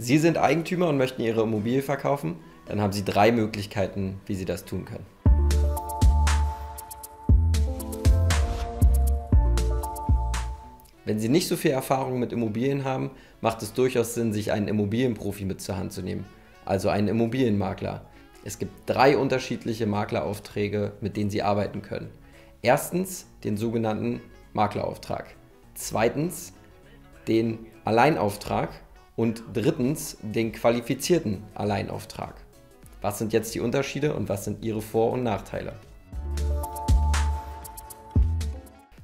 Sie sind Eigentümer und möchten Ihre Immobilie verkaufen? Dann haben Sie drei Möglichkeiten, wie Sie das tun können. Wenn Sie nicht so viel Erfahrung mit Immobilien haben, macht es durchaus Sinn, sich einen Immobilienprofi mit zur Hand zu nehmen, also einen Immobilienmakler. Es gibt drei unterschiedliche Makleraufträge, mit denen Sie arbeiten können. Erstens den sogenannten Maklerauftrag. Zweitens den Alleinauftrag und drittens den qualifizierten Alleinauftrag. Was sind jetzt die Unterschiede und was sind ihre Vor- und Nachteile?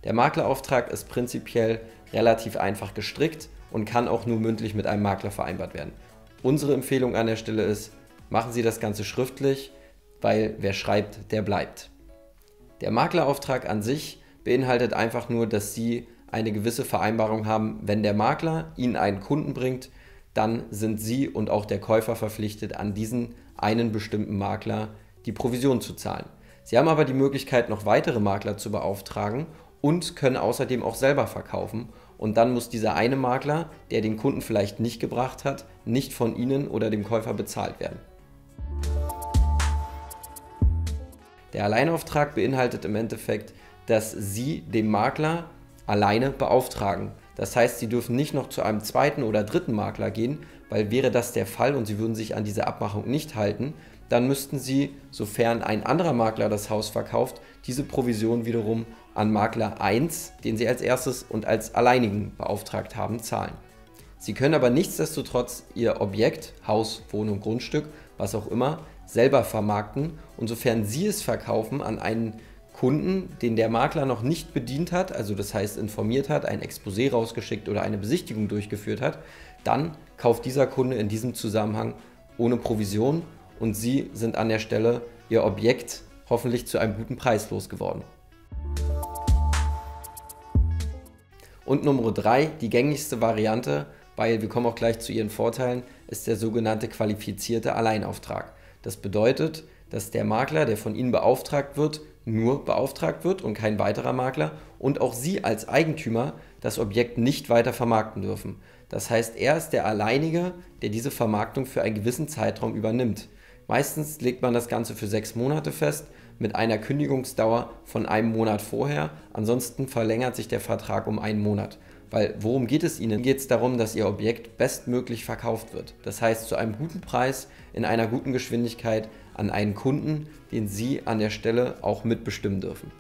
Der Maklerauftrag ist prinzipiell relativ einfach gestrickt und kann auch nur mündlich mit einem Makler vereinbart werden. Unsere Empfehlung an der Stelle ist, machen Sie das Ganze schriftlich, weil wer schreibt, der bleibt. Der Maklerauftrag an sich beinhaltet einfach nur, dass Sie eine gewisse Vereinbarung haben, wenn der Makler Ihnen einen Kunden bringt, dann sind Sie und auch der Käufer verpflichtet, an diesen einen bestimmten Makler die Provision zu zahlen. Sie haben aber die Möglichkeit, noch weitere Makler zu beauftragen und können außerdem auch selber verkaufen. Und dann muss dieser eine Makler, der den Kunden vielleicht nicht gebracht hat, nicht von Ihnen oder dem Käufer bezahlt werden. Der Alleinauftrag beinhaltet im Endeffekt, dass Sie den Makler alleine beauftragen. Das heißt, Sie dürfen nicht noch zu einem zweiten oder dritten Makler gehen, weil wäre das der Fall und Sie würden sich an diese Abmachung nicht halten, dann müssten Sie, sofern ein anderer Makler das Haus verkauft, diese Provision wiederum an Makler 1, den Sie als erstes und als alleinigen beauftragt haben, zahlen. Sie können aber nichtsdestotrotz Ihr Objekt, Haus, Wohnung, Grundstück, was auch immer, selber vermarkten und sofern Sie es verkaufen an einen Kunden, den der Makler noch nicht bedient hat, also das heißt informiert hat, ein Exposé rausgeschickt oder eine Besichtigung durchgeführt hat, dann kauft dieser Kunde in diesem Zusammenhang ohne Provision und Sie sind an der Stelle Ihr Objekt hoffentlich zu einem guten Preis losgeworden. Und Nummer 3, die gängigste Variante, weil wir kommen auch gleich zu ihren Vorteilen, ist der sogenannte qualifizierte Alleinauftrag. Das bedeutet, dass der Makler, der von Ihnen beauftragt wird, nur beauftragt wird und kein weiterer Makler und auch Sie als Eigentümer das Objekt nicht weiter vermarkten dürfen. Das heißt, er ist der Alleinige, der diese Vermarktung für einen gewissen Zeitraum übernimmt. Meistens legt man das Ganze für sechs Monate fest mit einer Kündigungsdauer von einem Monat vorher. Ansonsten verlängert sich der Vertrag um einen Monat. Weil worum geht es Ihnen? Geht es darum, dass Ihr Objekt bestmöglich verkauft wird. Das heißt zu einem guten Preis, in einer guten Geschwindigkeit an einen Kunden, den Sie an der Stelle auch mitbestimmen dürfen.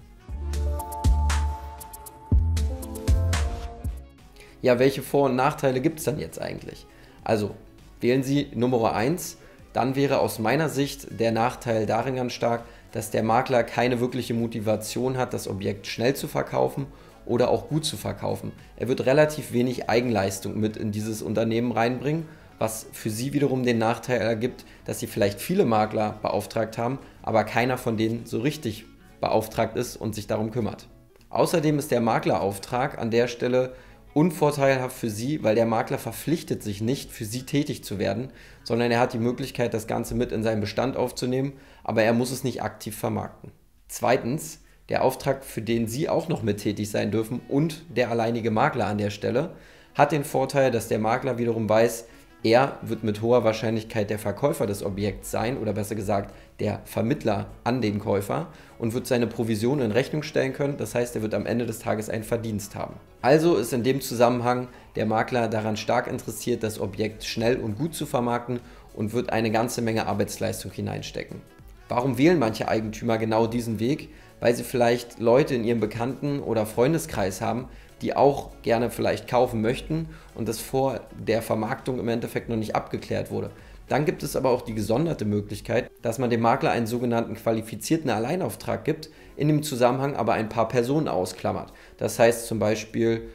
Ja, welche Vor- und Nachteile gibt es dann jetzt eigentlich? Also wählen Sie Nummer 1, dann wäre aus meiner Sicht der Nachteil darin ganz stark, dass der Makler keine wirkliche Motivation hat, das Objekt schnell zu verkaufen oder auch gut zu verkaufen. Er wird relativ wenig Eigenleistung mit in dieses Unternehmen reinbringen, was für sie wiederum den Nachteil ergibt, dass sie vielleicht viele Makler beauftragt haben, aber keiner von denen so richtig beauftragt ist und sich darum kümmert. Außerdem ist der Maklerauftrag an der Stelle unvorteilhaft für Sie, weil der Makler verpflichtet sich nicht, für Sie tätig zu werden, sondern er hat die Möglichkeit, das Ganze mit in seinen Bestand aufzunehmen, aber er muss es nicht aktiv vermarkten. Zweitens, der Auftrag, für den Sie auch noch mit tätig sein dürfen und der alleinige Makler an der Stelle, hat den Vorteil, dass der Makler wiederum weiß, er wird mit hoher Wahrscheinlichkeit der Verkäufer des Objekts sein oder besser gesagt der Vermittler an den Käufer und wird seine Provision in Rechnung stellen können. Das heißt, er wird am Ende des Tages einen Verdienst haben. Also ist in dem Zusammenhang der Makler daran stark interessiert, das Objekt schnell und gut zu vermarkten und wird eine ganze Menge Arbeitsleistung hineinstecken. Warum wählen manche Eigentümer genau diesen Weg? Weil sie vielleicht Leute in ihrem Bekannten- oder Freundeskreis haben, die auch gerne vielleicht kaufen möchten und das vor der Vermarktung im Endeffekt noch nicht abgeklärt wurde. Dann gibt es aber auch die gesonderte Möglichkeit, dass man dem Makler einen sogenannten qualifizierten Alleinauftrag gibt, in dem Zusammenhang aber ein paar Personen ausklammert. Das heißt zum Beispiel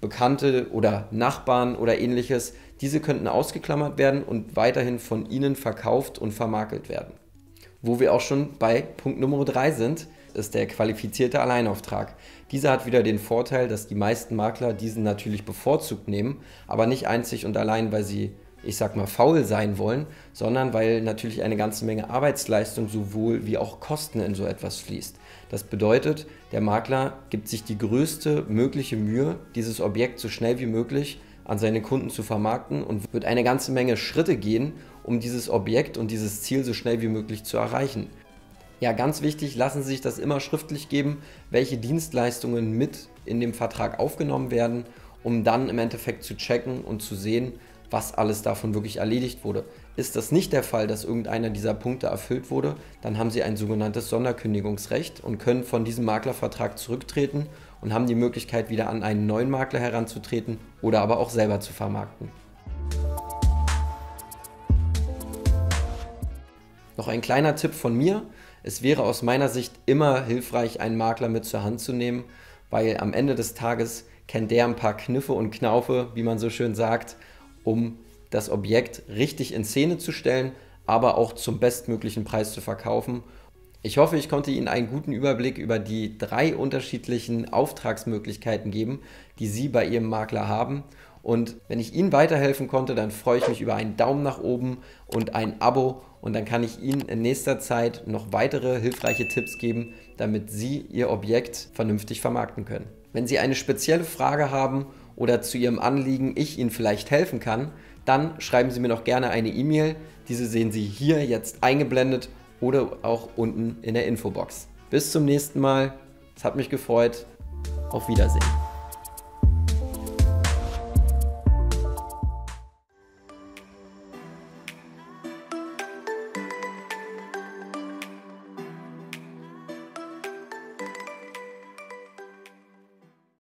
Bekannte oder Nachbarn oder ähnliches, diese könnten ausgeklammert werden und weiterhin von ihnen verkauft und vermakelt werden. Wo wir auch schon bei Punkt Nummer 3 sind, ist der qualifizierte Alleinauftrag. Dieser hat wieder den Vorteil, dass die meisten Makler diesen natürlich bevorzugt nehmen, aber nicht einzig und allein, weil sie, ich sag mal, faul sein wollen, sondern weil natürlich eine ganze Menge Arbeitsleistung sowohl wie auch Kosten in so etwas fließt. Das bedeutet, der Makler gibt sich die größte mögliche Mühe, dieses Objekt so schnell wie möglich an seine Kunden zu vermarkten und wird eine ganze Menge Schritte gehen, um dieses Objekt und dieses Ziel so schnell wie möglich zu erreichen. Ja, ganz wichtig, lassen Sie sich das immer schriftlich geben, welche Dienstleistungen mit in dem Vertrag aufgenommen werden, um dann im Endeffekt zu checken und zu sehen, was alles davon wirklich erledigt wurde. Ist das nicht der Fall, dass irgendeiner dieser Punkte erfüllt wurde, dann haben Sie ein sogenanntes Sonderkündigungsrecht und können von diesem Maklervertrag zurücktreten und haben die Möglichkeit, wieder an einen neuen Makler heranzutreten oder aber auch selber zu vermarkten. Noch ein kleiner Tipp von mir. Es wäre aus meiner Sicht immer hilfreich, einen Makler mit zur Hand zu nehmen, weil am Ende des Tages kennt der ein paar Kniffe und Knaufe, wie man so schön sagt, um das Objekt richtig in Szene zu stellen, aber auch zum bestmöglichen Preis zu verkaufen. Ich hoffe, ich konnte Ihnen einen guten Überblick über die drei unterschiedlichen Auftragsmöglichkeiten geben, die Sie bei Ihrem Makler haben. Und wenn ich Ihnen weiterhelfen konnte, dann freue ich mich über einen Daumen nach oben und ein Abo. Und dann kann ich Ihnen in nächster Zeit noch weitere hilfreiche Tipps geben, damit Sie Ihr Objekt vernünftig vermarkten können. Wenn Sie eine spezielle Frage haben oder zu Ihrem Anliegen ich Ihnen vielleicht helfen kann, dann schreiben Sie mir doch gerne eine E-Mail. Diese sehen Sie hier jetzt eingeblendet oder auch unten in der Infobox. Bis zum nächsten Mal. Es hat mich gefreut. Auf Wiedersehen.